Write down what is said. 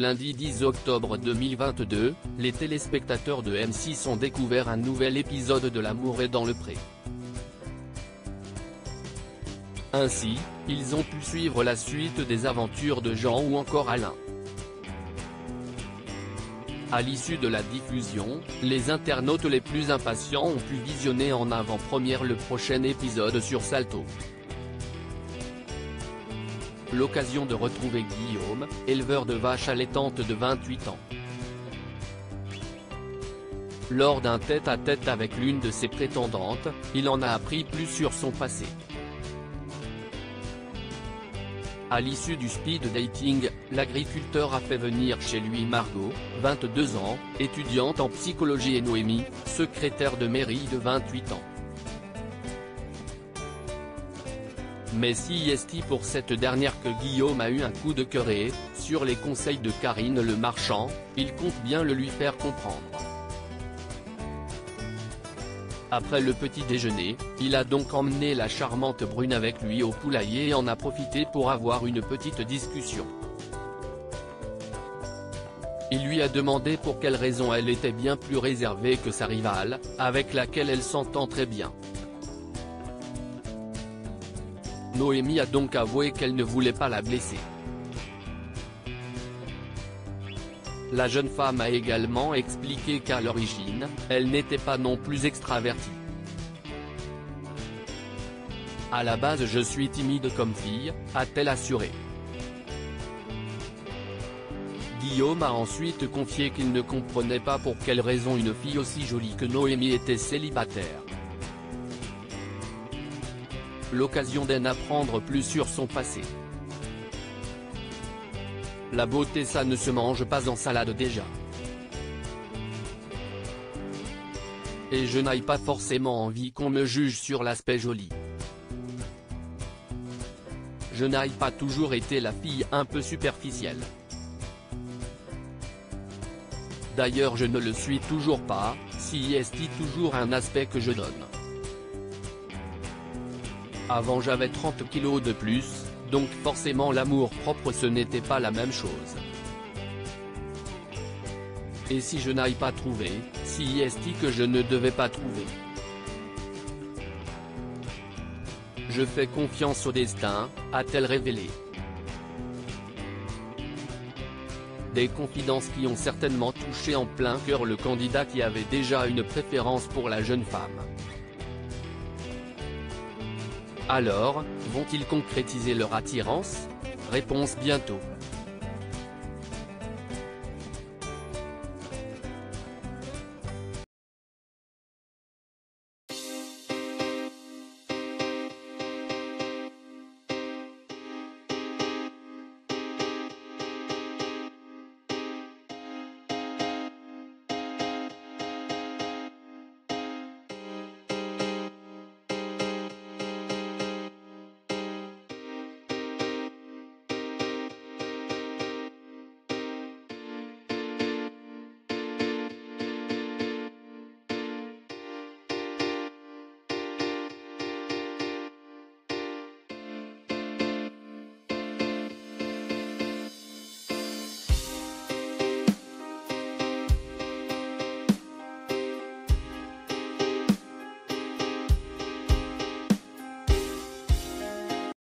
Lundi 10 octobre 2022, les téléspectateurs de M6 ont découvert un nouvel épisode de L'amour est dans le pré. Ainsi, ils ont pu suivre la suite des aventures de Jean ou encore Alain. À l'issue de la diffusion, les internautes les plus impatients ont pu visionner en avant-première le prochain épisode sur Salto. L'occasion de retrouver Guillaume, éleveur de vaches allaitantes de 28 ans. Lors d'un tête-à-tête avec l'une de ses prétendantes, il en a appris plus sur son passé. À l'issue du speed dating, l'agriculteur a fait venir chez lui Margot, 22 ans, étudiante en psychologie et Noémie, secrétaire de mairie de 28 ans. Mais si est pour cette dernière que Guillaume a eu un coup de et, sur les conseils de Karine le marchand, il compte bien le lui faire comprendre. Après le petit déjeuner, il a donc emmené la charmante brune avec lui au poulailler et en a profité pour avoir une petite discussion. Il lui a demandé pour quelle raison elle était bien plus réservée que sa rivale, avec laquelle elle s'entend très bien. Noémie a donc avoué qu'elle ne voulait pas la blesser. La jeune femme a également expliqué qu'à l'origine, elle n'était pas non plus extravertie. À la base je suis timide comme fille, a-t-elle assuré. Guillaume a ensuite confié qu'il ne comprenait pas pour quelle raison une fille aussi jolie que Noémie était célibataire. L'occasion d'en apprendre plus sur son passé. La beauté ça ne se mange pas en salade déjà. Et je n'aille pas forcément envie qu'on me juge sur l'aspect joli. Je n'aille pas toujours été la fille un peu superficielle. D'ailleurs je ne le suis toujours pas, si est toujours un aspect que je donne. Avant j'avais 30 kilos de plus, donc forcément l'amour propre ce n'était pas la même chose. Et si je n'aille pas trouver, si est que je ne devais pas trouver? Je fais confiance au destin, a-t-elle révélé. Des confidences qui ont certainement touché en plein cœur le candidat qui avait déjà une préférence pour la jeune femme. Alors, vont-ils concrétiser leur attirance? Réponse bientôt.